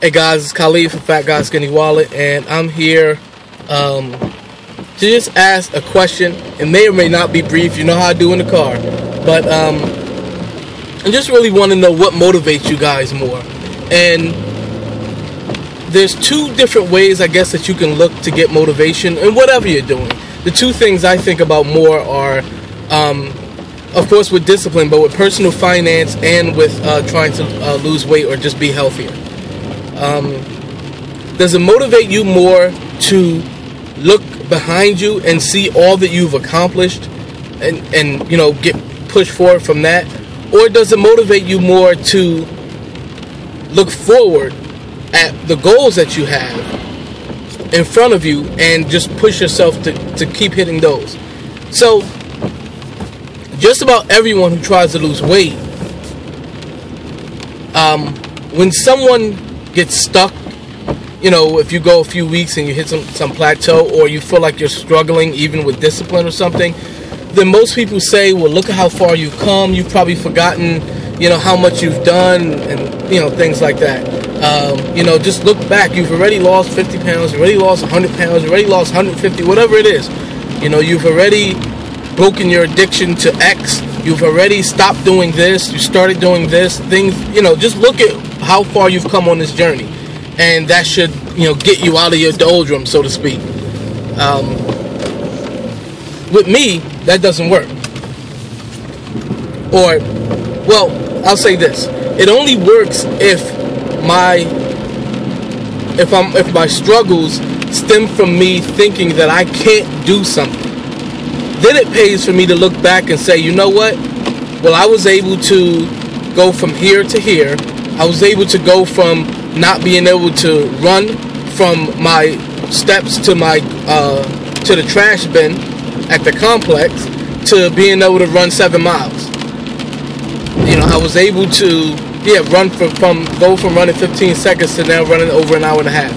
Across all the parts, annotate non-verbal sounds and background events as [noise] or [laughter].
Hey guys, it's Khalid from Fat Guy Skinny Wallet, and I'm here um, to just ask a question. It may or may not be brief. You know how I do in the car, but um, I just really want to know what motivates you guys more. And there's two different ways, I guess, that you can look to get motivation in whatever you're doing. The two things I think about more are, um, of course, with discipline, but with personal finance and with uh, trying to uh, lose weight or just be healthier. Um, does it motivate you more to look behind you and see all that you've accomplished and, and you know get pushed forward from that? Or does it motivate you more to look forward at the goals that you have in front of you and just push yourself to, to keep hitting those? So just about everyone who tries to lose weight um, when someone gets stuck you know, if you go a few weeks and you hit some, some plateau or you feel like you're struggling even with discipline or something, then most people say, well, look at how far you've come. You've probably forgotten, you know, how much you've done and, you know, things like that. Um, you know, just look back. You've already lost 50 pounds, already lost 100 pounds, already lost 150, whatever it is. You know, you've already broken your addiction to X. You've already stopped doing this. You started doing this. Things, you know, just look at how far you've come on this journey and that should you know get you out of your doldrums, so to speak. Um, with me, that doesn't work. Or, well, I'll say this: it only works if my if I'm if my struggles stem from me thinking that I can't do something. Then it pays for me to look back and say, you know what? Well, I was able to go from here to here. I was able to go from not being able to run from my steps to my uh, to the trash bin at the complex to being able to run seven miles. You know, I was able to yeah run from, from go from running 15 seconds to now running over an hour and a half.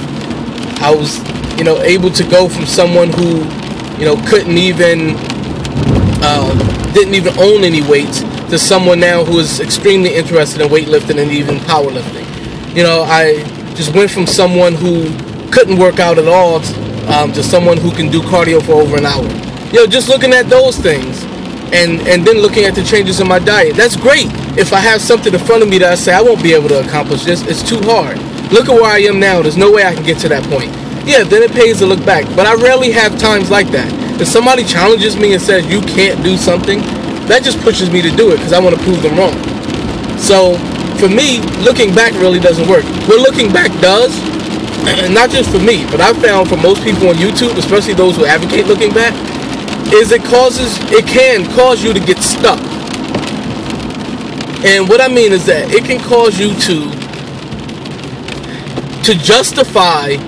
I was you know able to go from someone who you know couldn't even uh, didn't even own any weights to someone now who is extremely interested in weightlifting and even powerlifting you know, I just went from someone who couldn't work out at all um, to someone who can do cardio for over an hour. You know, just looking at those things and and then looking at the changes in my diet. That's great. If I have something in front of me that I say I won't be able to accomplish this, it's too hard. Look at where I am now. There's no way I can get to that point. Yeah, then it pays to look back. But I rarely have times like that. If somebody challenges me and says you can't do something, that just pushes me to do it because I want to prove them wrong. So for me, looking back really doesn't work. What looking back does, and [clears throat] not just for me, but I've found for most people on YouTube, especially those who advocate looking back, is it causes, it can cause you to get stuck. And what I mean is that it can cause you to, to justify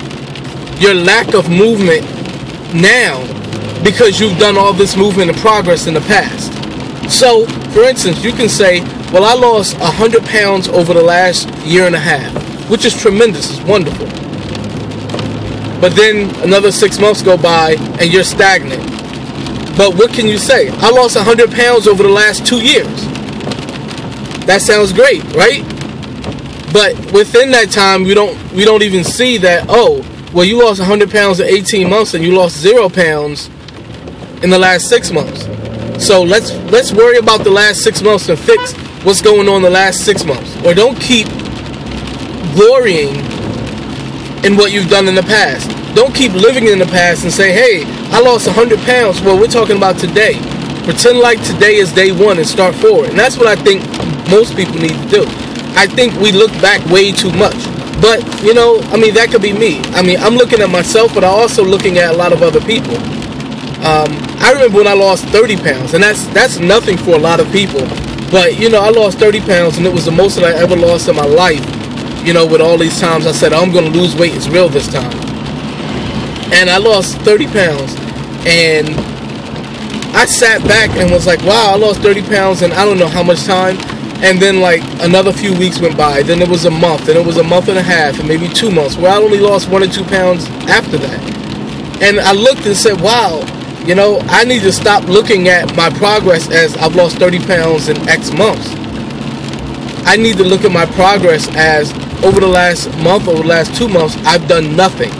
your lack of movement now because you've done all this movement and progress in the past. So, for instance, you can say, well, I lost 100 pounds over the last year and a half, which is tremendous. It's wonderful. But then another six months go by and you're stagnant. But what can you say? I lost 100 pounds over the last two years. That sounds great, right? But within that time, we don't we don't even see that. Oh, well, you lost 100 pounds in 18 months, and you lost zero pounds in the last six months. So let's let's worry about the last six months and fix what's going on the last six months. Or don't keep glorying in what you've done in the past. Don't keep living in the past and say, hey, I lost 100 pounds. Well, we're talking about today. Pretend like today is day one and start forward. And that's what I think most people need to do. I think we look back way too much. But, you know, I mean, that could be me. I mean, I'm looking at myself, but I'm also looking at a lot of other people. Um, I remember when I lost 30 pounds, and that's that's nothing for a lot of people. But you know, I lost 30 pounds, and it was the most that I ever lost in my life. You know, with all these times I said I'm going to lose weight, it's real this time. And I lost 30 pounds, and I sat back and was like, wow, I lost 30 pounds in I don't know how much time. And then like another few weeks went by. Then it was a month, Then it was a month and a half, and maybe two months, where I only lost one or two pounds after that. And I looked and said, wow, you know, I need to stop looking at my progress as I've lost 30 pounds in X months. I need to look at my progress as over the last month, over the last two months, I've done nothing.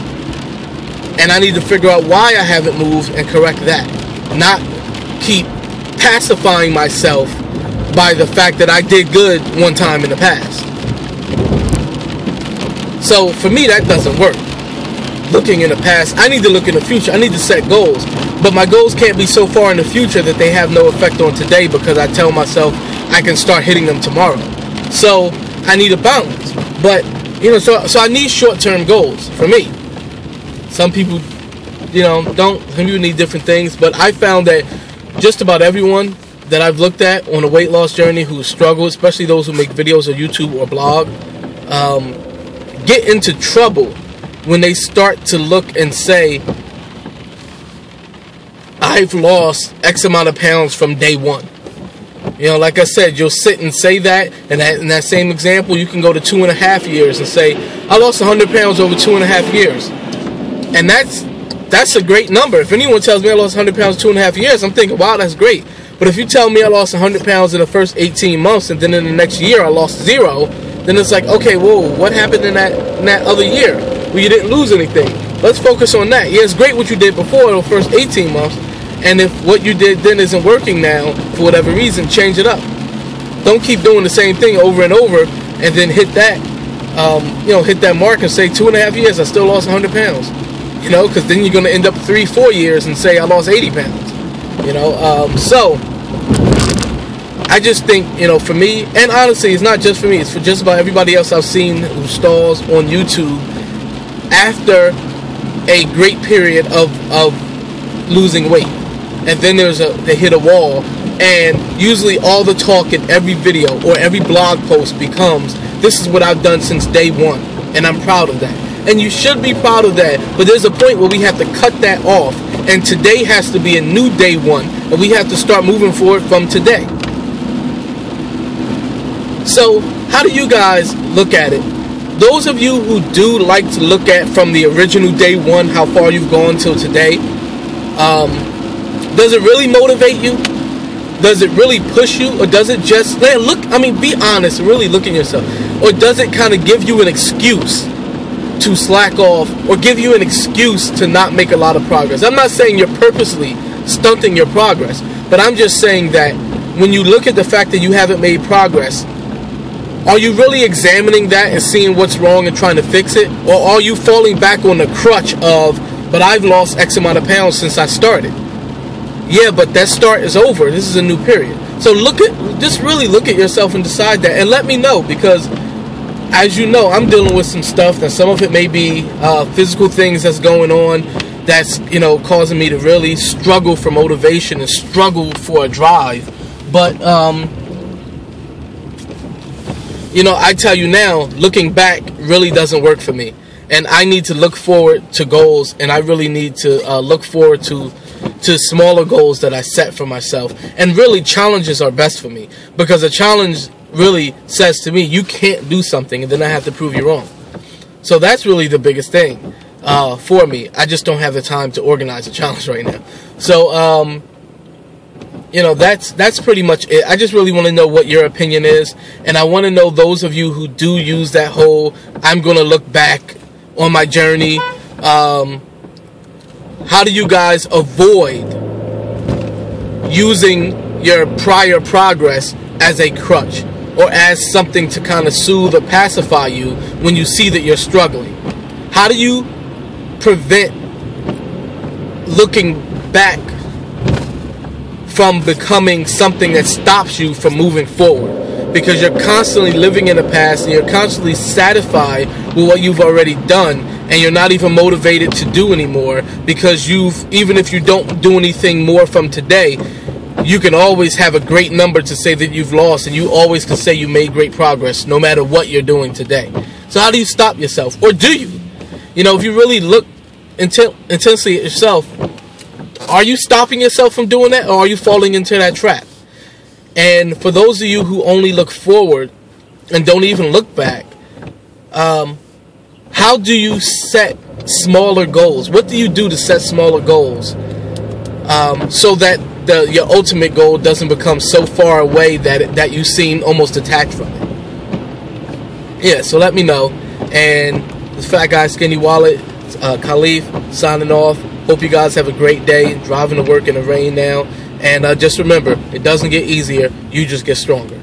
And I need to figure out why I haven't moved and correct that. Not keep pacifying myself by the fact that I did good one time in the past. So for me, that doesn't work. Looking in the past, I need to look in the future. I need to set goals. But my goals can't be so far in the future that they have no effect on today because I tell myself I can start hitting them tomorrow. So I need a balance. But you know, so so I need short-term goals for me. Some people, you know, don't. Some people need different things. But I found that just about everyone that I've looked at on a weight loss journey who struggle, especially those who make videos on YouTube or blog, um, get into trouble when they start to look and say, I've lost X amount of pounds from day one. You know, like I said, you'll sit and say that, and that, in that same example, you can go to two and a half years and say, I lost 100 pounds over two and a half years. And that's that's a great number. If anyone tells me I lost 100 pounds two and a half years, I'm thinking, wow, that's great. But if you tell me I lost 100 pounds in the first 18 months, and then in the next year I lost zero, then it's like, okay, whoa, what happened in that in that other year? You didn't lose anything. Let's focus on that. Yeah, it's great what you did before the first 18 months, and if what you did then isn't working now for whatever reason, change it up. Don't keep doing the same thing over and over, and then hit that, um, you know, hit that mark and say two and a half years, I still lost 100 pounds. You know, because then you're going to end up three, four years and say I lost 80 pounds. You know, um, so I just think, you know, for me, and honestly, it's not just for me, it's for just about everybody else I've seen who stalls on YouTube after a great period of, of losing weight. And then there's a they hit a wall. And usually all the talk in every video or every blog post becomes this is what I've done since day one. And I'm proud of that. And you should be proud of that. But there's a point where we have to cut that off. And today has to be a new day one. And we have to start moving forward from today. So how do you guys look at it those of you who do like to look at from the original day one how far you've gone till today um, does it really motivate you? Does it really push you? Or does it just, man, look, I mean, be honest, really look at yourself. Or does it kind of give you an excuse to slack off or give you an excuse to not make a lot of progress? I'm not saying you're purposely stunting your progress, but I'm just saying that when you look at the fact that you haven't made progress, are you really examining that and seeing what's wrong and trying to fix it? Or are you falling back on the crutch of, but I've lost X amount of pounds since I started? Yeah, but that start is over. This is a new period. So look at just really look at yourself and decide that, and let me know because, as you know, I'm dealing with some stuff that some of it may be uh, physical things that's going on that's you know causing me to really struggle for motivation and struggle for a drive. But um, you know, I tell you now, looking back really doesn't work for me, and I need to look forward to goals, and I really need to uh, look forward to to smaller goals that I set for myself. And really, challenges are best for me because a challenge really says to me, you can't do something, and then I have to prove you wrong. So that's really the biggest thing uh, for me. I just don't have the time to organize a challenge [laughs] right now. So, um, you know, that's that's pretty much it. I just really want to know what your opinion is, and I want to know those of you who do use that whole "I'm going to look back on my journey." Um, how do you guys avoid using your prior progress as a crutch or as something to kind of soothe or pacify you when you see that you're struggling? How do you prevent looking back from becoming something that stops you from moving forward? Because you're constantly living in the past and you're constantly satisfied with what you've already done and you're not even motivated to do anymore because you've even if you don't do anything more from today you can always have a great number to say that you've lost and you always can say you made great progress no matter what you're doing today. So how do you stop yourself? Or do you? You know if you really look intensely at yourself are you stopping yourself from doing that or are you falling into that trap and for those of you who only look forward and don't even look back um, how do you set smaller goals? What do you do to set smaller goals um, so that the your ultimate goal doesn't become so far away that it, that you seem almost detached from it? Yeah, so let me know. And the Fat Guy Skinny Wallet, uh, Khalid signing off. Hope you guys have a great day driving to work in the rain now. And uh, just remember, it doesn't get easier, you just get stronger.